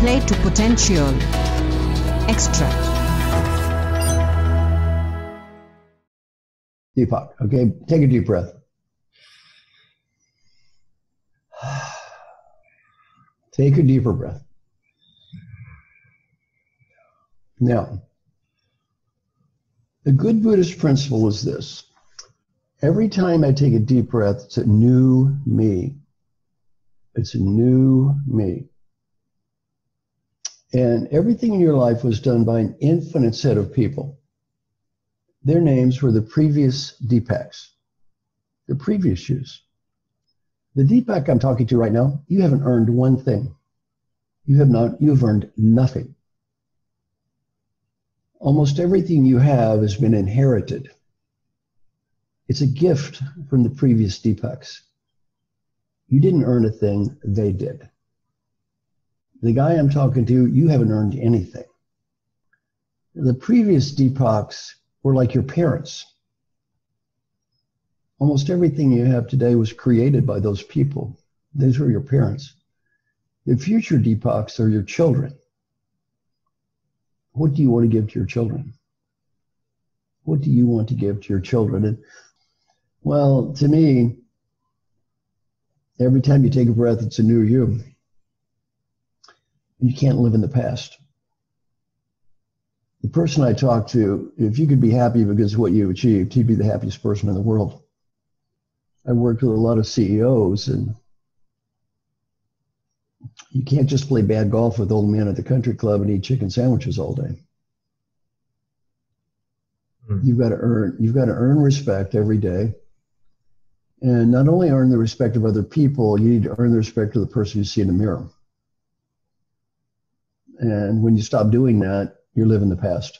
Play to potential. Extract. Deepak, okay? Take a deep breath. Take a deeper breath. Now, the good Buddhist principle is this every time I take a deep breath, it's a new me. It's a new me. And everything in your life was done by an infinite set of people. Their names were the previous Deepaks, the previous shoes. The Deepak I'm talking to right now, you haven't earned one thing. You have not, you've earned nothing. Almost everything you have has been inherited. It's a gift from the previous Deepaks. You didn't earn a thing, they did. The guy I'm talking to, you haven't earned anything. The previous Deepaks were like your parents. Almost everything you have today was created by those people. Those were your parents. The future Deepaks are your children. What do you want to give to your children? What do you want to give to your children? And well, to me, every time you take a breath, it's a new you. You can't live in the past the person I talked to, if you could be happy because of what you achieved, he'd be the happiest person in the world. I worked with a lot of CEOs, and you can't just play bad golf with old men at the country club and eat chicken sandwiches all day. Mm. You've got to earn. You've got to earn respect every day, and not only earn the respect of other people, you need to earn the respect of the person you see in the mirror. And when you stop doing that, you live in the past.